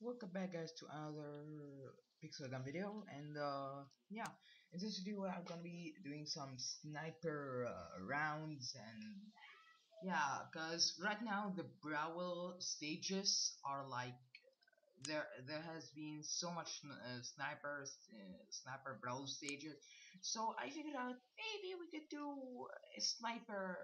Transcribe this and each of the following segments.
welcome back guys to another pixel gun video. And uh yeah. In this video i'm gonna be doing some sniper uh, rounds and yeah because right now the brawl stages are like there there has been so much uh, snipers uh, sniper brawl stages. So i figured out maybe we could do a sniper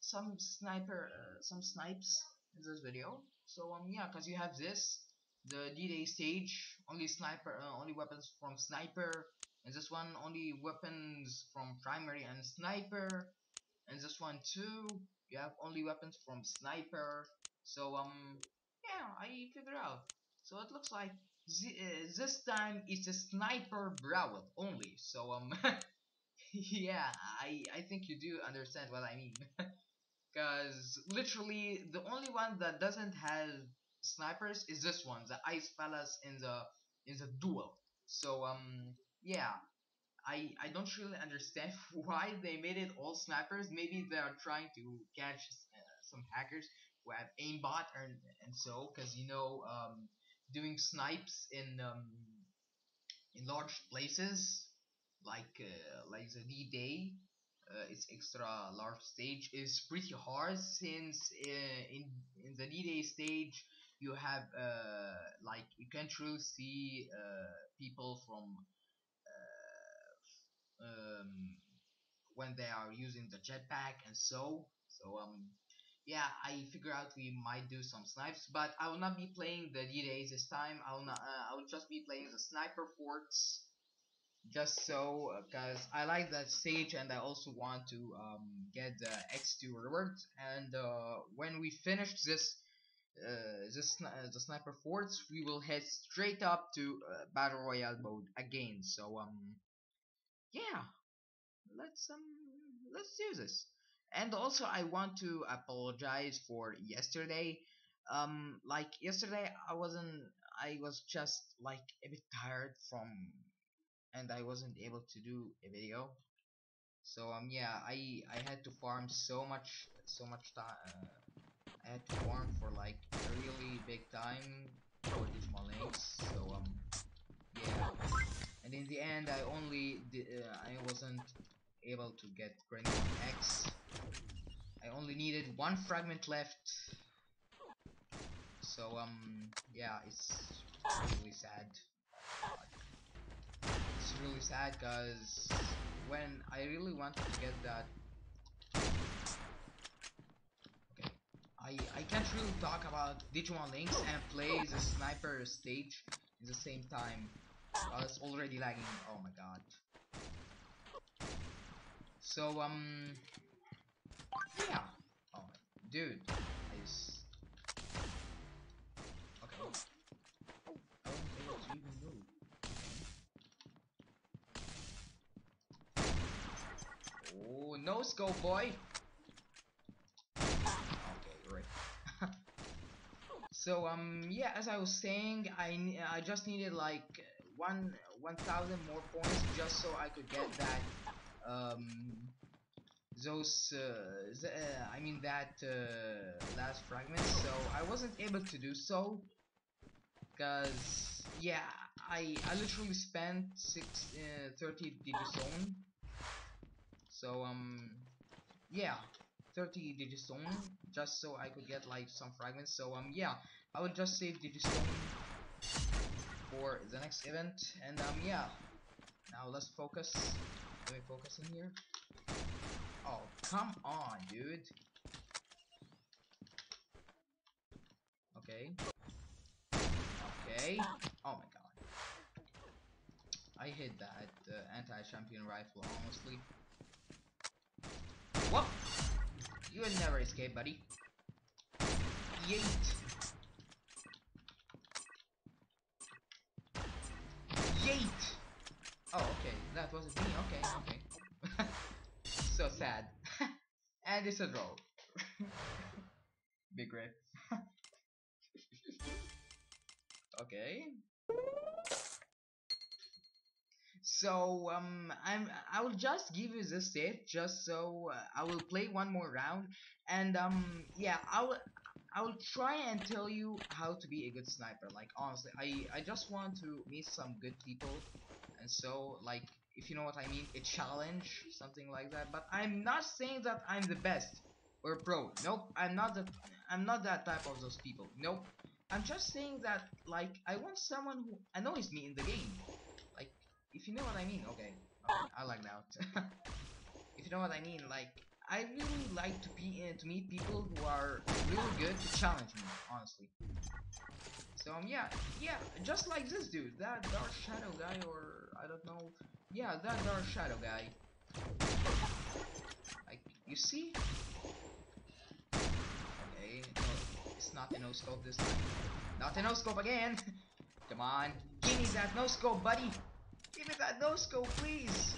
some sniper uh, some snipes in this video. So um yeah because you have this the D-Day stage, only sniper, uh, only weapons from sniper, and this one only weapons from primary and sniper, and this one too, you have only weapons from sniper. So um, yeah, I figured out. So it looks like uh, this time it's a sniper brawl only. So um, yeah, I I think you do understand what I mean. Cause literally the only one that doesn't have snipers is this one, the Ice Palace in the in the duel. So um yeah, I I don't really understand why they made it all snipers. Maybe they are trying to catch uh, some hackers who have aimbot and and so because you know um doing snipes in um in large places like uh, like the D-Day uh, its extra large stage is pretty hard since uh, in in the D-Day stage you have uh, like you can't really see uh, people from uh, um, when they are using the jetpack and so so um yeah I figure out we might do some snipes but I will not be playing the D-Days this time. I will not uh, I will just be playing the sniper forts just so because uh, I like that stage and I also want to um, get the X2 rewards and uh, when we finish this uh, the, sni the sniper forts, we will head straight up to uh, battle royale mode again. So um, yeah, let's um, let's do this. And also, I want to apologize for yesterday. Um, like yesterday, I wasn't. I was just like a bit tired from, and I wasn't able to do a video. So um, yeah, I I had to farm so much so much time. Uh, had to farm for like a really big time for Digimon links, so um, yeah. And in the end, I only uh, I wasn't able to get Greymon X. I only needed one fragment left. So um, yeah, it's really sad. It's really sad because when I really wanted to get that I, I can't really talk about Digimon Links and play the sniper stage at the same time. Oh, it's already lagging. Oh my god. So, um... Yeah. Oh, dude. I just... Okay. I wasn't able to even move. Oh, no scope, boy! So um yeah, as I was saying, I I just needed like one 1,000 more points just so I could get that um those uh, uh, I mean that uh, last fragment. So I wasn't able to do so because yeah, I I literally spent six uh, 30 digistone. So um yeah. 30 digistone just so I could get like some fragments. So um yeah I will just save digistone for the next event. And um yeah now let's focus. Let me focus in here. Oh come on dude. Okay. Okay. Oh my god. I hit that uh, anti-champion rifle honestly. What you will never escape, buddy. Yeet. Yeet! Oh, okay. That wasn't me. Okay, okay. so sad. and it's a draw. Big rip. okay. So um, I'm I will just give you this tip just so uh, I will play one more round and um yeah I will I will try and tell you how to be a good sniper. Like honestly, I I just want to meet some good people, and so like if you know what I mean, a challenge, something like that. But I'm not saying that I'm the best or pro. Nope, I'm not that. I'm not that type of those people. Nope. I'm just saying that like I want someone who annoys me in the game. If you know what I mean. Okay, I like that. if you know what I mean, like I really like to be uh, to meet people who are really good to challenge me, honestly. So um, yeah, yeah, just like this dude, that Dark Shadow guy, or I don't know, yeah, that Dark Shadow guy. Like, you see? Okay, no, it's not a no scope this time. Not a no scope again. Come on, give me that no scope, buddy. Give me that no scope, please.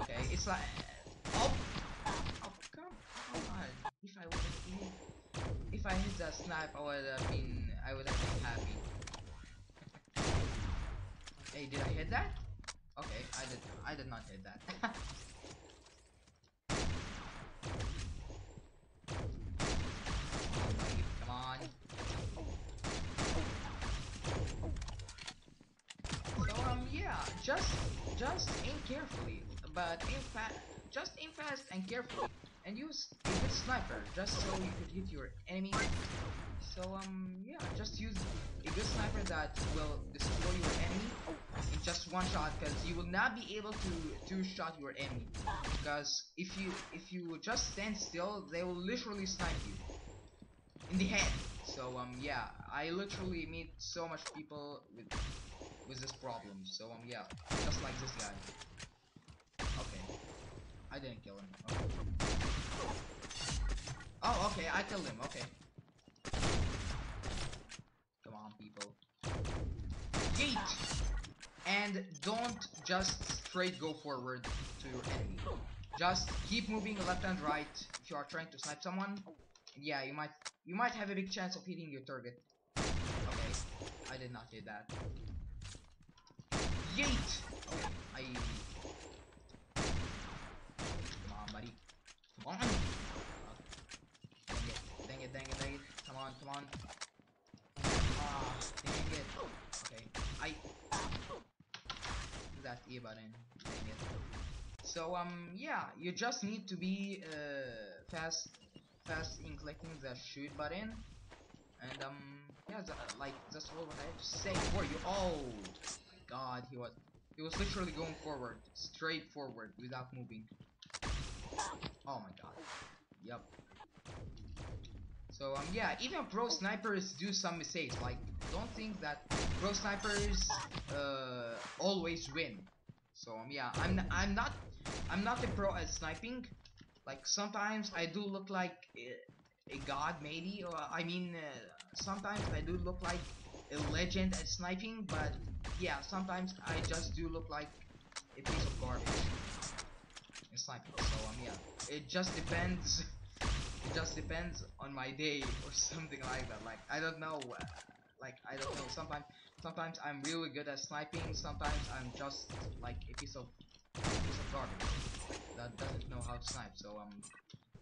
Okay, it's like, oh. oh if I would if I hit that snipe, I would have been, I would have been happy. hey, did I hit that? Okay, I did, I did not hit that. Come on. So um, yeah, just, just aim carefully, but aim fast, just aim fast and carefully and use a good sniper just so you could hit your enemy. So um yeah, just use a good sniper that will destroy your enemy in just one shot because you will not be able to two shot your enemy because if you if you just stand still they will literally snipe you in the head. So um yeah, I literally meet so much people with with this problem. So um yeah, just like this guy. I didn't kill him. Okay. Oh, okay, I killed him, okay. Come on, people. Yeet! And don't just straight go forward to your enemy. Just keep moving left and right if you are trying to snipe someone. Yeah, you might you might have a big chance of hitting your target. Okay, I did not hit that. Yeet! Okay, I Come on! Dang it, dang it, dang it. Come on, come on. Ah, dang it. Okay, I... That E button. Dang it. So, um, yeah, you just need to be, uh, fast, fast in clicking the shoot button. And, um, yeah, like, that's all what I have to say for you. Oh, my god, he was... He was literally going forward, straight forward, without moving. Oh my god. Yep. So um yeah, even pro snipers do some mistakes. Like don't think that pro snipers uh always win. So um yeah, I'm I'm not I'm not a pro at sniping. Like sometimes I do look like a, a god maybe or I mean uh, sometimes I do look like a legend at sniping, but yeah, sometimes I just do look like a piece of garbage So um yeah it just depends it just depends on my day or something like that. Like I don't know uh, like I don't know. Sometimes sometimes I'm really good at sniping. Sometimes I'm just like a piece of piece of garbage that doesn't know how to snipe. So um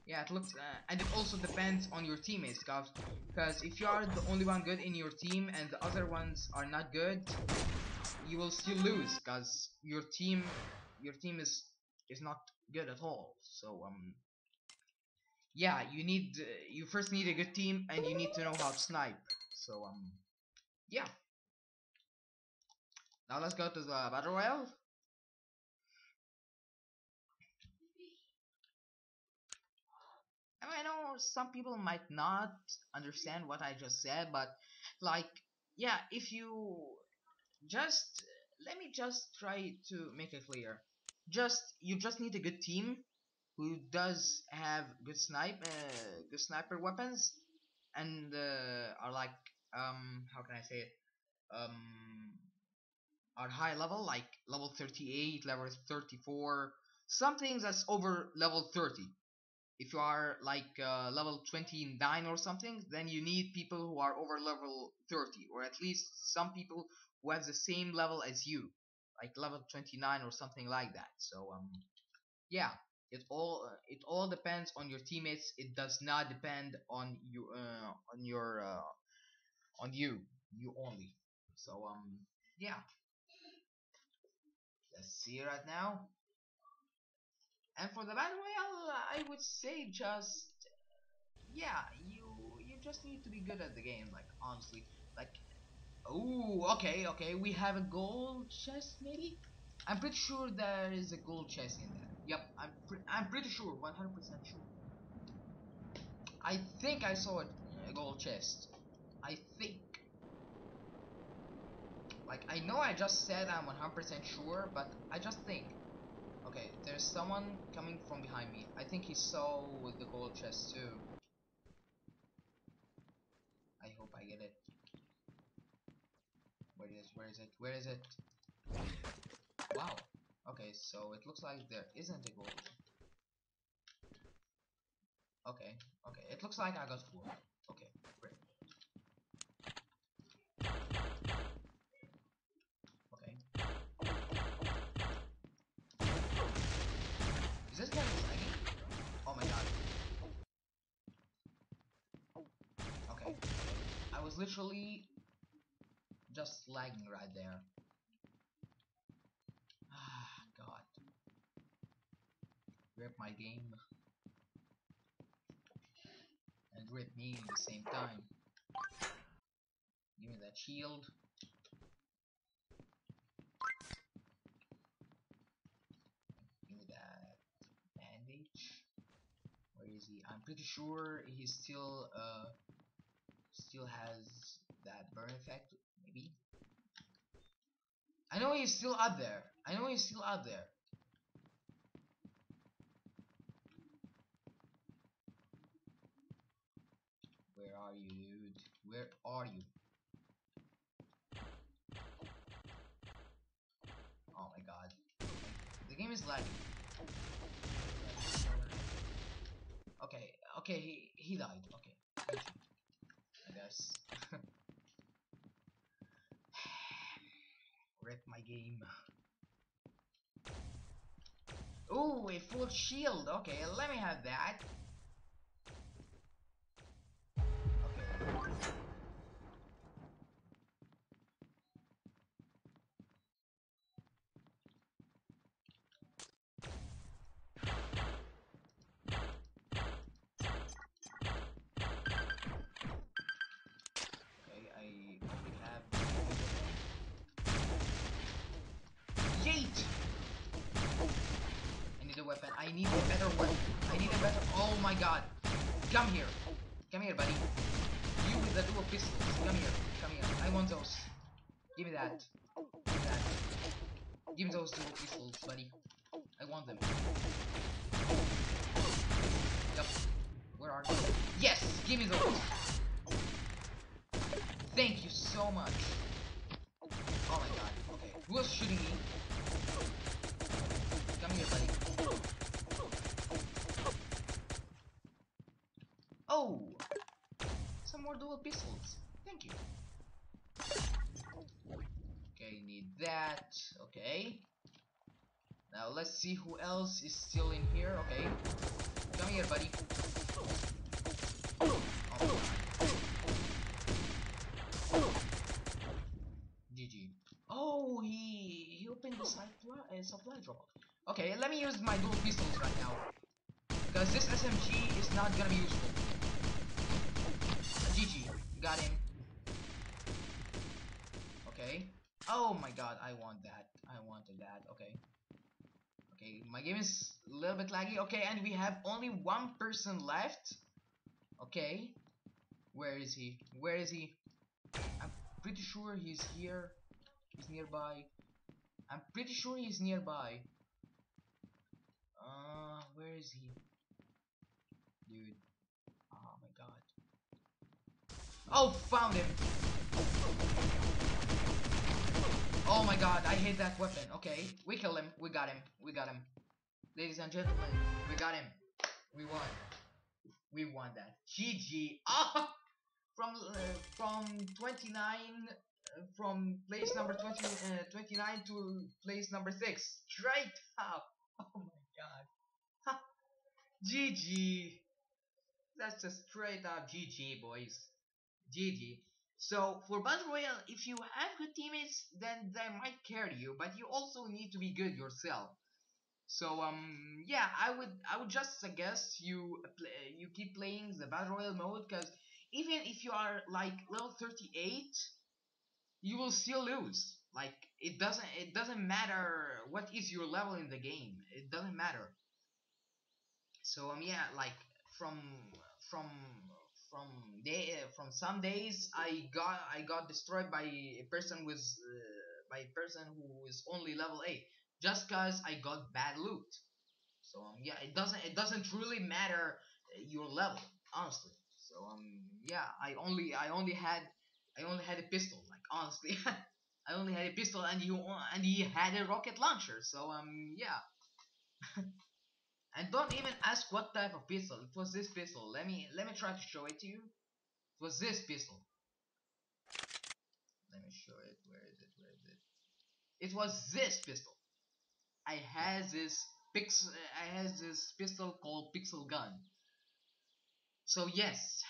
yeah it looks uh, and it also depends on your teammates guys. Because if you are the only one good in your team and the other ones are not good you will still lose because your team your team is is not good at all. So um, yeah, you need uh, you first need a good team and you need to know how to snipe. So um, yeah. Now let's go to the battle royale. I know some people might not understand what I just said, but like, yeah, if you just let me just try to make it clear just you just need a good team who does have good snipe uh, good sniper weapons and uh, are like um how can I say it? Um are high level like level 38 level 34 something that's over level 30 if you are like uh, level 29 or something then you need people who are over level 30 or at least some people who have the same level as you like level 29 or something like that so um yeah It all uh, it all depends on your teammates. It does not depend on you uh, on your uh, on you you only. So um yeah. Let's see right now. And for the battle royale, I would say just yeah, you you just need to be good at the game. Like honestly, like oh okay okay we have a gold chest maybe. I'm pretty sure there is a gold chest in there. Yep, I'm pre I'm pretty sure, 100% sure. I think I saw a, a gold chest. I think. Like I know I just said I'm 100% sure, but I just think. Okay, there's someone coming from behind me. I think he saw the gold chest too. I hope I get it. Where is where is it? Where is it? Wow. Okay, so it looks like there isn't a gold. Okay, okay. It looks like I got great. Okay. Is this guy lagging? Oh my god. Okay, okay. I was literally just lagging right there. Ah, God. Rip my game. And rip me at the same time. Give me that shield. Give me that bandage. Where is he? I'm pretty sure he still uh still has that burn effect, maybe. I know he's still out there. I know he's still out there. Where are you, dude? Where are you? Oh my god. The game is lagging. Okay, okay, he, he died. Okay. I guess. Rip my game. Ooh, a full shield. Okay, let me have that. Weapon. I need a better weapon. I need a better. Oh my god! Come here! Come here, buddy. You with the dual pistols. Come here. Come here. I want those. Give me that. Give me that. Give me those dual pistols, buddy. I want them. Yep. Where are you? Yes! Give me those! Thank you so much. Oh my god. Okay. Who was shooting me? Come here, buddy. Oh! Some more dual pistols. Thank you. Okay, need that. Okay. Now let's see who else is still in here. Okay. Come here, buddy. Oh. GG. Oh, he he opened the supply uh, supply drop. Okay, let me use my dual pistols right now, because this SMG is not gonna be useful. Oh my god, I want that. I wanted that. Okay. Okay, my game is a little bit laggy. Okay, and we have only one person left. Okay. Where is he? Where is he? I'm pretty sure he's here. He's nearby. I'm pretty sure he's nearby. Uh, where is he? Dude. Oh my god. Oh, found him! Oh my god, I hate that weapon. Okay, we kill him. We got him. We got him. Ladies and gentlemen, we got him. We won. We won that. GG. Ah! From uh, from 29 uh, from place number 20, uh, 29 to place number 6 straight up oh my god Ha. GG. That's a straight up GG, boys. GG. So for Battle Royale, if you have good teammates, then they might carry you, but you also need to be good yourself. So um yeah, I would I would just suggest you play, you keep playing the Battle Royale mode because even if you are like level 38, you will still lose. Like it doesn't it doesn't matter what is your level in the game. It doesn't matter. So um yeah, like from from from day from some days I got I got destroyed by a person with uh, by a person who is only level 8 just cuz I got bad loot. So um yeah, it doesn't it doesn't really matter uh, your level, honestly. So um yeah, I only I only had I only had a pistol, like honestly. I only had a pistol and you and he had a rocket launcher. So um yeah. And don't even ask what type of pistol. It was this pistol. Let me let me try to show it to you. It was this pistol. Let me show it. Where is it? Where is it? It was this pistol. I had this pix I had this pistol called Pixel Gun. So yes.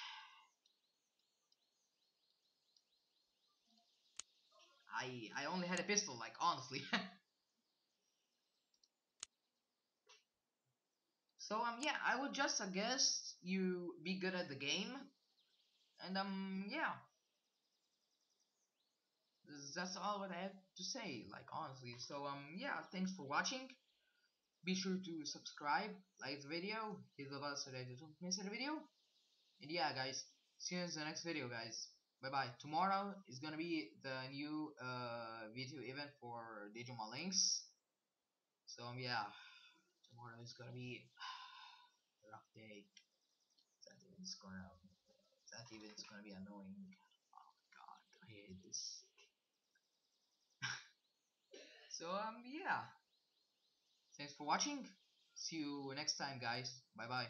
I I only had a pistol, like honestly. So um yeah, I would just suggest you be good at the game, and um yeah, that's all what I have to say. Like honestly, so um yeah, thanks for watching. Be sure to subscribe, like the video, hit the bell so that you don't miss a video. And yeah, guys, see you in the next video, guys. Bye bye. Tomorrow is gonna be the new uh video event for Digimon Links. So um yeah, tomorrow is gonna be rough day. That is gonna that even is gonna be annoying. Oh god, I hate this. so um yeah. Thanks for watching. See you next time guys. Bye bye.